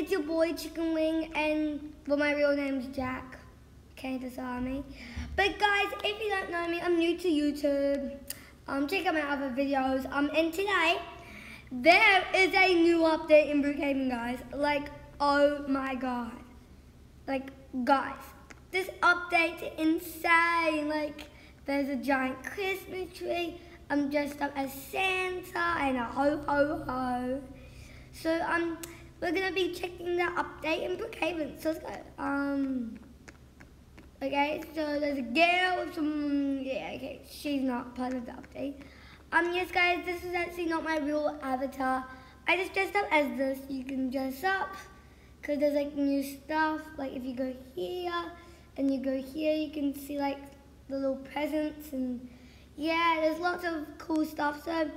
it's your boy Chicken Wing, and well, my real name's Jack. Kandasamy. But guys, if you don't know me, I'm new to YouTube. Um, check out my other videos. Um, and today there is a new update in Brookhaven, guys. Like, oh my god, like guys, this update is insane. Like, there's a giant Christmas tree. I'm dressed up as Santa and a ho ho ho. So um, we're gonna be checking the update in Brookhaven. So let's go. Um. Okay, so there's a girl with some, yeah, okay, she's not part of the update. Um, yes guys, this is actually not my real avatar. I just dressed up as this. You can dress up, because there's like new stuff. Like if you go here, and you go here, you can see like the little presents, and yeah, there's lots of cool stuff. So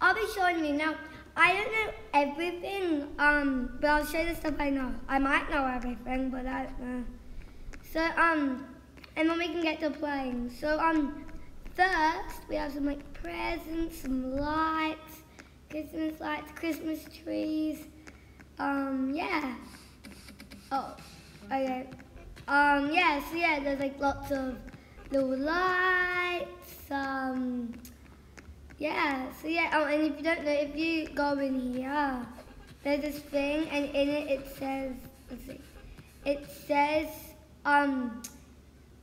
I'll be showing you. Now, I don't know everything, um, but I'll show you the stuff I know. I might know everything, but I don't know. So, um, and then we can get to playing. So, um, first, we have some, like, presents, some lights, Christmas lights, Christmas trees, um, yeah. Oh, okay. Um, yeah, so yeah, there's, like, lots of little lights, um, yeah, so yeah, oh, and if you don't know, if you go in here, there's this thing, and in it, it says, let's see, it says, um,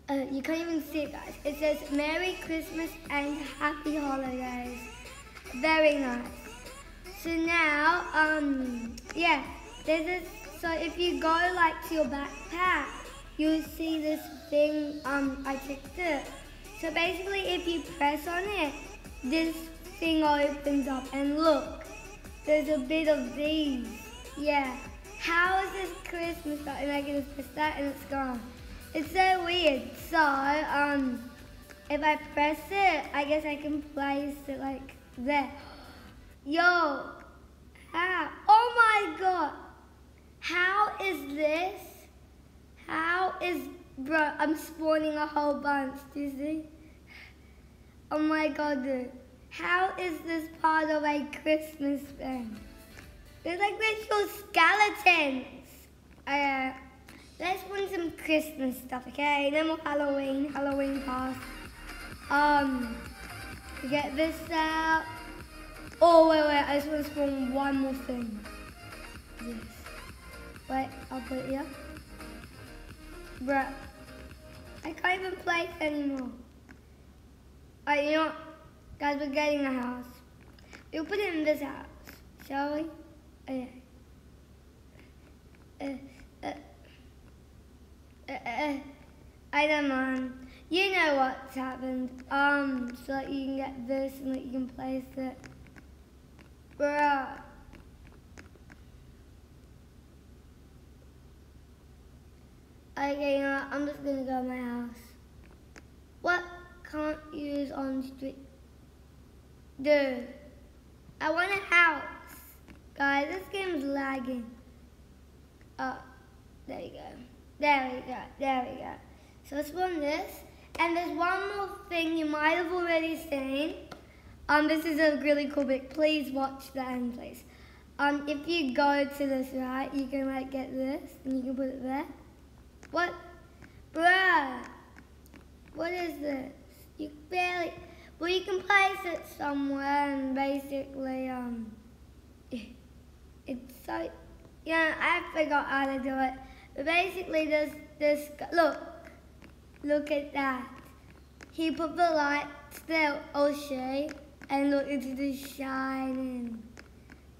uh, you can't even see it, guys. It says Merry Christmas and Happy Holidays. Very nice. So now, um, yeah, there's this. So if you go like to your backpack, you'll see this thing. Um, I checked it. So basically, if you press on it, this thing all opens up, and look, there's a bit of these. Yeah. How is this Christmas? And I can press that, and it's gone. It's so weird. So, um, if I press it, I guess I can place it like there. Yo, how? Oh my god. How is this? How is, bro, I'm spawning a whole bunch, do you see? Oh my god. How is this part of a Christmas thing? There's like little skeletons. Uh, Let's win some Christmas stuff, okay? No more Halloween, Halloween pass. Um, get this out. Oh, wait, wait, I just want to spawn one more thing. Yes. Wait, I'll put it here. Bruh, I can't even play anymore. Alright, you know? Guys, we're getting a house. We'll put it in this house, shall we? Okay. Uh, uh, uh, uh, I don't mind. You know what's happened. Um, so that you can get this and that you can place it. Bruh. Okay, you know what? I'm just gonna go to my house. Can't use on street? Dude, I want a house. Guys, this game's lagging. Oh, there you go. There we go, there we go. So let's run this. And there's one more thing you might have already seen. Um, this is a really cool bit. Please watch the end, please. Um, if you go to this, right, you can like get this and you can put it there. What? Bruh. What is this? You barely, well you can place it somewhere and basically, um, it's so, yeah, I forgot how to do it. But basically, this, this, look, look at that. He put the lights there, O'Shea, and look, it's just shining.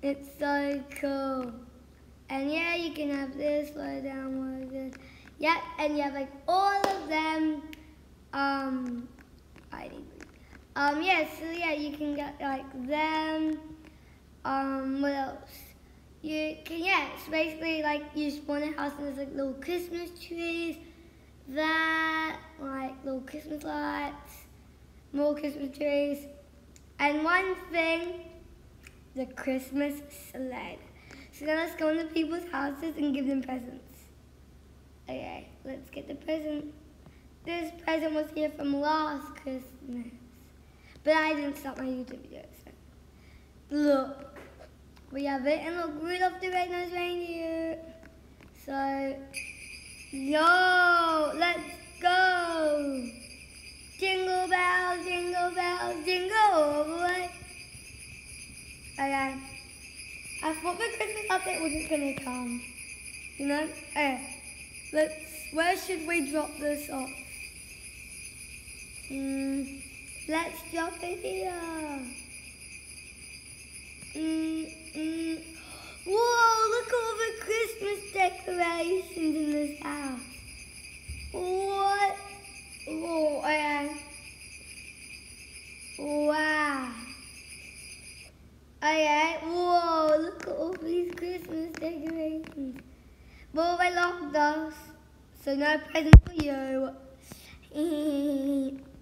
It's so cool. And yeah, you can have this, slow down, what is this? Yep, and you have like all of them. Um, I need, um, yeah, so yeah, you can get like them. Um, what else? you can, yeah, it's basically like you spawn a house and there's like little Christmas trees, that, like little Christmas lights, more Christmas trees, and one thing, the Christmas sled. So now let's go into people's houses and give them presents. Okay, let's get the present. This present was here from last Christmas, but I didn't stop my YouTube videos. So. Look. We have it and look, Rudolph the Red-Nosed Reindeer. go. Yo, let's go. Jingle bells, jingle bells, jingle all the way. Okay. I thought the Christmas update wasn't gonna come. You know? Okay. Let's, where should we drop this off? Mm, let's jump in here. Mm, mm. Whoa, look at all the Christmas decorations in this house. What? Whoa, okay. Wow. Okay, whoa, look at all these Christmas decorations. Well, they locked us, so no present for you.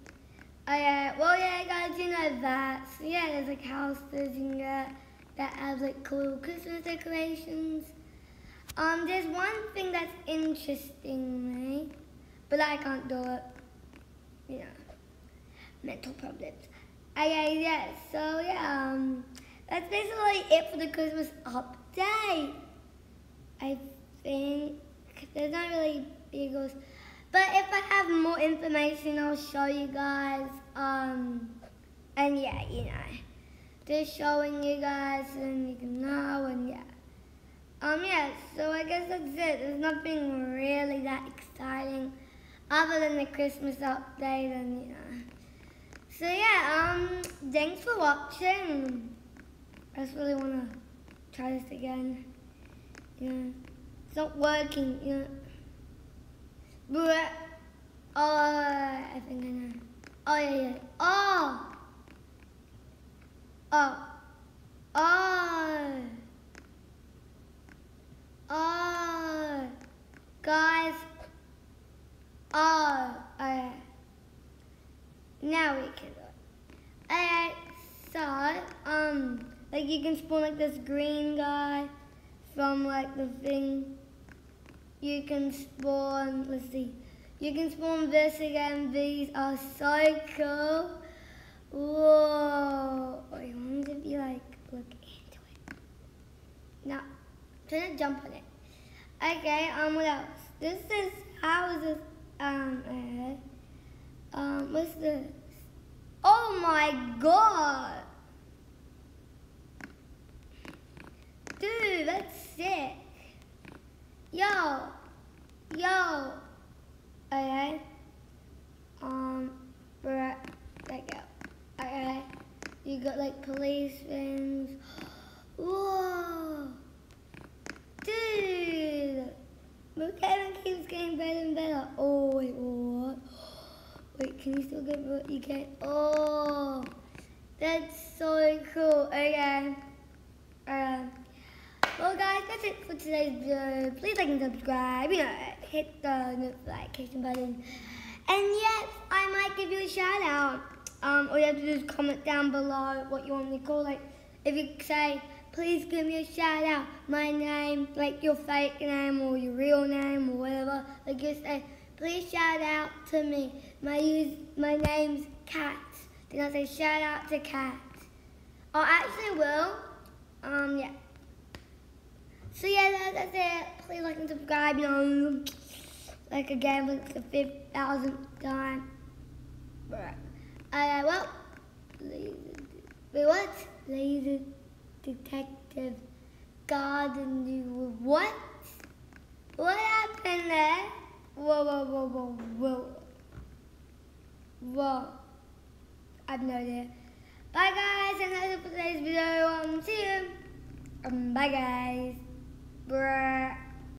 okay, well, yeah, guys, you know that. So, yeah, there's like houses you get that have like cool Christmas decorations. Um, there's one thing that's interesting me, but I can't do it. Know, mental problems. Okay, yeah, so yeah, um, that's basically it for the Christmas update. I think there's not really big beagles, but if I have more information, I'll show you guys. Um, and yeah, you know just showing you guys and you can know and yeah. Um yeah, so I guess that's it. There's nothing really that exciting other than the Christmas update and you know. So yeah, um thanks for watching. I just really wanna try this again. You know. It's not working, you know. But oh I think I know. Oh yeah yeah. Oh Oh. Oh. Oh. Guys. Oh. Okay. Now we can do. Alright, so, um, like you can spawn like this green guy from like the thing. You can spawn, let's see, you can spawn this again. These are so cool. Whoa. I want to be like, look into it. Now, try to jump on it. Okay, um, what else? This is, how is this, um, uh, um, what's this? Oh my god! Dude, that's sick. Yo, yo. Okay. Um, right, let go. Alright. You got like police things. Whoa! Dude! Kevin keeps getting better and better. Oh, wait, what? Wait, can you still get what you get? Oh! That's so cool. Okay. Alright. Well, guys, that's it for today's video. Please like and subscribe. You know, hit the notification button. And yes, I might give you a shout out. Um, all you have to do is comment down below what you want me to call it. If you say, please give me a shout out, my name, like your fake name or your real name or whatever, like you say, please shout out to me. My use, my name's Cat. Then I say shout out to Cat. I actually will. Um, yeah. So yeah, that's it. Please like and subscribe. You know, like again, like the fifth thousandth time. Right. Uh, well, wait, what? Laser detective garden you what? What happened there? Whoa, whoa, whoa, whoa, whoa. Whoa. I have no idea. Bye guys, and that's it for today's video. Um, see you. Um, bye guys. Bruh.